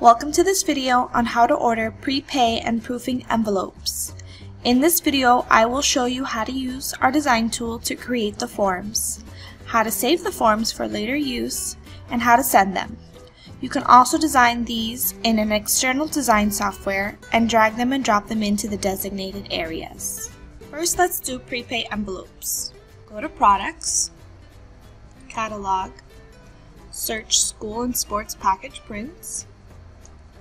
Welcome to this video on how to order prepay and proofing envelopes. In this video, I will show you how to use our design tool to create the forms, how to save the forms for later use, and how to send them. You can also design these in an external design software and drag them and drop them into the designated areas. First, let's do prepay envelopes. Go to Products, Catalog, search School and Sports Package Prints,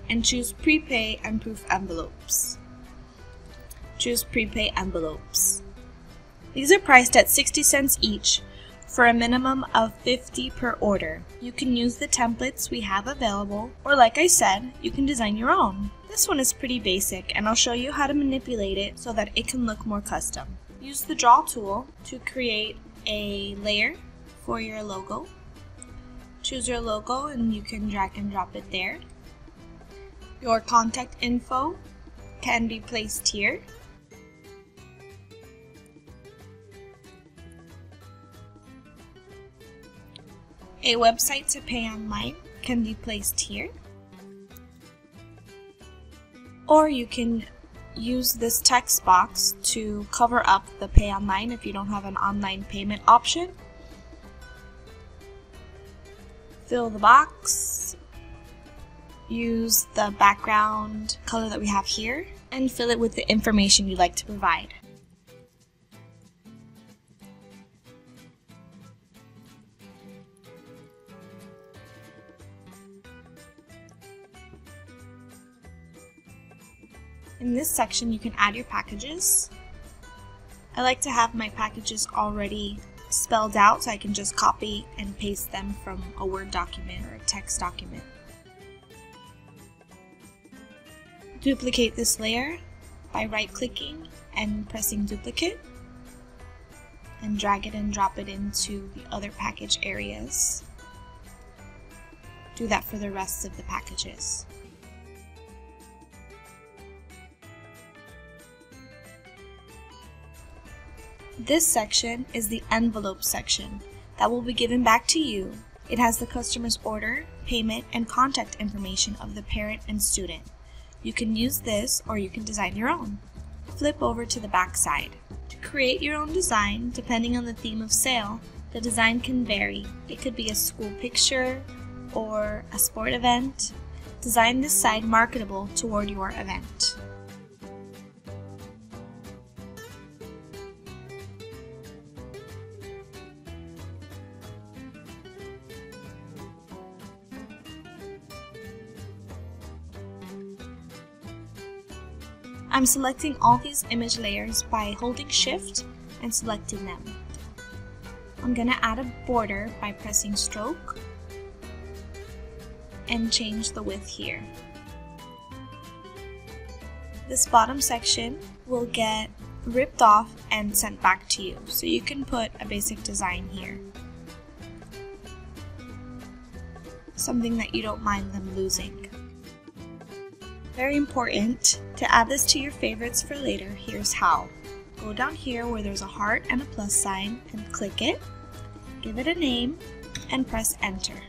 and choose Prepay and Proof Envelopes. Choose Prepay Envelopes. These are priced at 60 cents each for a minimum of 50 per order. You can use the templates we have available, or like I said, you can design your own. This one is pretty basic and I'll show you how to manipulate it so that it can look more custom. Use the draw tool to create a layer for your logo. Choose your logo and you can drag and drop it there. Your contact info can be placed here. A website to pay online can be placed here. Or you can use this text box to cover up the pay online if you don't have an online payment option. Fill the box, use the background color that we have here, and fill it with the information you'd like to provide. In this section, you can add your packages. I like to have my packages already spelled out so I can just copy and paste them from a Word document or a text document. Duplicate this layer by right-clicking and pressing duplicate and drag it and drop it into the other package areas. Do that for the rest of the packages. This section is the envelope section that will be given back to you. It has the customer's order, payment, and contact information of the parent and student. You can use this or you can design your own. Flip over to the back side. To create your own design, depending on the theme of sale, the design can vary. It could be a school picture or a sport event. Design this side marketable toward your event. I'm selecting all these image layers by holding shift and selecting them. I'm going to add a border by pressing stroke and change the width here. This bottom section will get ripped off and sent back to you, so you can put a basic design here. Something that you don't mind them losing. Very important, to add this to your favorites for later, here's how. Go down here where there's a heart and a plus sign and click it, give it a name, and press enter.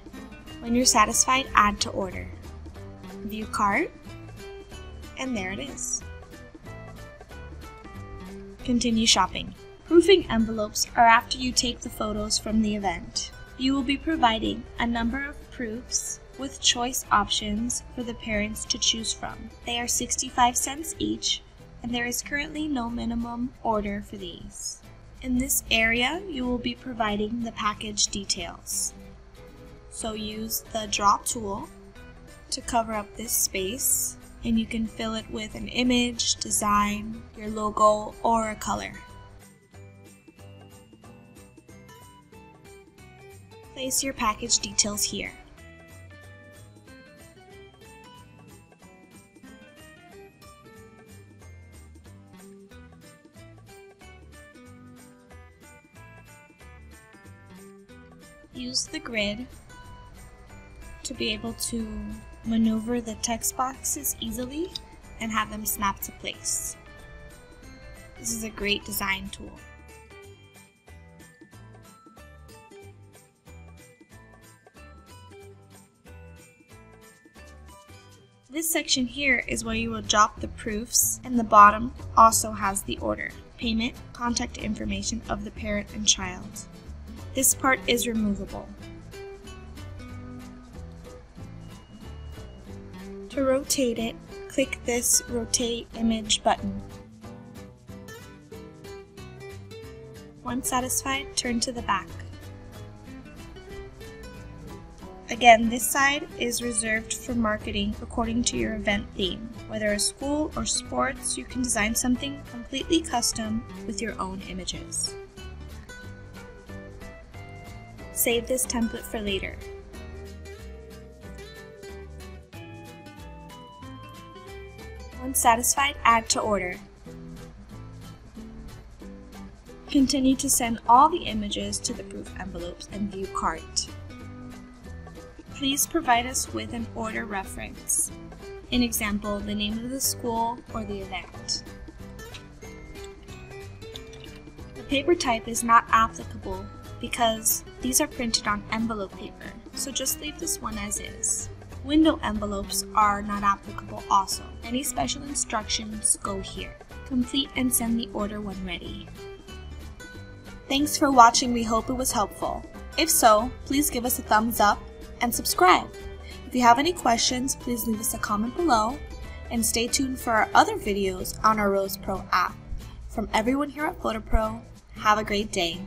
When you're satisfied, add to order. View cart, and there it is. Continue shopping. Proofing envelopes are after you take the photos from the event. You will be providing a number of proofs with choice options for the parents to choose from. They are 65 cents each, and there is currently no minimum order for these. In this area, you will be providing the package details. So use the draw tool to cover up this space, and you can fill it with an image, design, your logo, or a color. Place your package details here. Use the grid to be able to maneuver the text boxes easily and have them snap to place. This is a great design tool. This section here is where you will drop the proofs and the bottom also has the order, payment, contact information of the parent and child. This part is removable. To rotate it, click this Rotate Image button. Once satisfied, turn to the back. Again, this side is reserved for marketing according to your event theme. Whether a school or sports, you can design something completely custom with your own images. Save this template for later. Once satisfied, add to order. Continue to send all the images to the proof envelopes and view cart please provide us with an order reference. In example, the name of the school or the event. The paper type is not applicable because these are printed on envelope paper, so just leave this one as is. Window envelopes are not applicable also. Any special instructions go here. Complete and send the order when ready. Thanks for watching, we hope it was helpful. If so, please give us a thumbs up and subscribe. If you have any questions, please leave us a comment below and stay tuned for our other videos on our ROES Pro app. From everyone here at PhotoPro, have a great day.